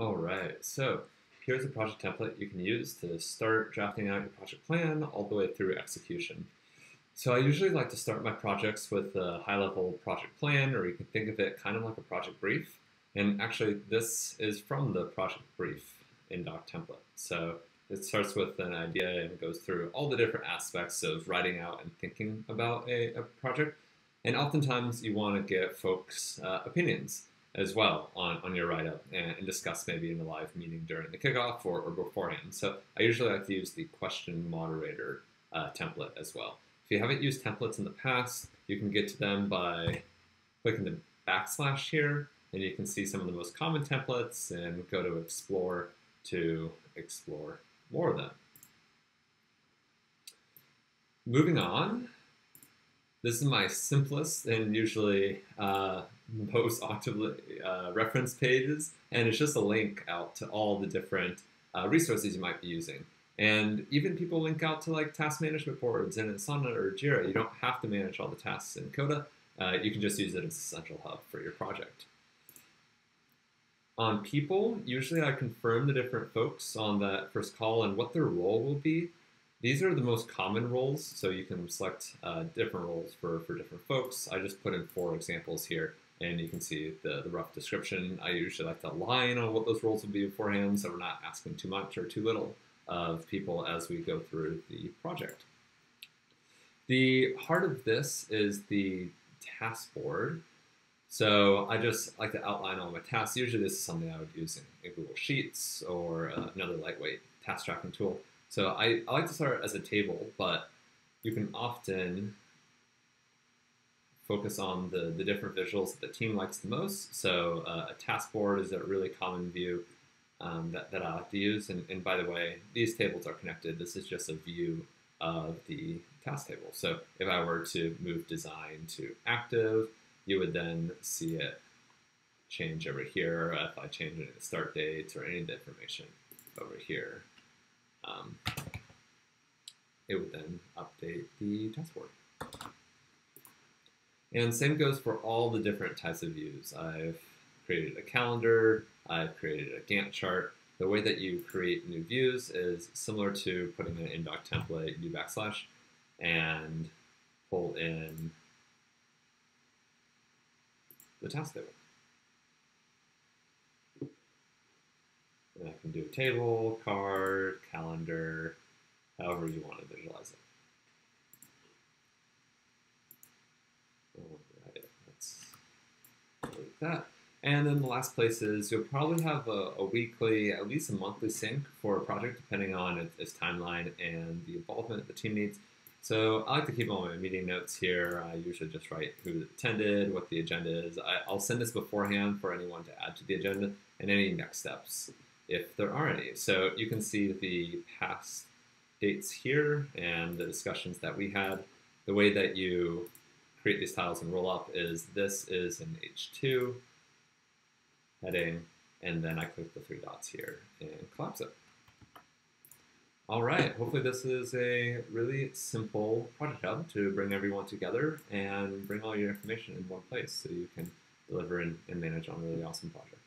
All right, so here's a project template you can use to start drafting out your project plan all the way through execution. So I usually like to start my projects with a high-level project plan, or you can think of it kind of like a project brief. And actually, this is from the project brief in Doc template. So it starts with an idea and goes through all the different aspects of writing out and thinking about a, a project. And oftentimes you want to get folks' uh, opinions as well on, on your write-up and, and, discuss maybe in a live meeting during the kickoff or, or beforehand. So I usually like to use the question moderator uh, template as well. If you haven't used templates in the past, you can get to them by clicking the backslash here, and you can see some of the most common templates and go to explore to explore more of them. Moving on, this is my simplest and usually uh, most actively uh, reference pages, and it's just a link out to all the different uh, resources you might be using. And even people link out to like task management boards And in Asana or Jira. You don't have to manage all the tasks in Coda. Uh, you can just use it as a central hub for your project. On people, usually I confirm the different folks on that first call and what their role will be. These are the most common roles, so you can select uh, different roles for, for different folks. I just put in four examples here, and you can see the, the rough description. I usually like to line on what those roles would be beforehand, so we're not asking too much or too little of people as we go through the project. The heart of this is the task board. So I just like to outline all my tasks. Usually this is something I would use in, in Google Sheets or uh, another lightweight task tracking tool. So I, I like to start as a table, but you can often focus on the, the different visuals that the team likes the most. So uh, a task board is a really common view um, that, that I like to use. And, and by the way, these tables are connected. This is just a view of the task table. So if I were to move design to active, you would then see it change over here. If I change any start dates or any of the information over here, um, it would then update the task board. And same goes for all the different types of views. I've created a calendar, I've created a Gantt chart. The way that you create new views is similar to putting an in-doc template, do backslash, and pull in the task. And I can do a table, card, calendar, however you want to visualize it. Let's delete that. And then the last place is you'll probably have a, a, weekly, at least a monthly sync for a project, depending on its, its, timeline and the involvement the team needs. So I like to keep all my meeting notes here. I usually just write who attended, what the agenda is. I, will send this beforehand for anyone to add to the agenda and any next steps if there are any. So you can see the past dates here and the discussions that we had. The way that you create these tiles and roll up is this is an H2 heading, and then I click the three dots here and collapse it. All right, hopefully this is a really simple project hub to bring everyone together and bring all your information in one place so you can deliver and, and manage on really awesome projects.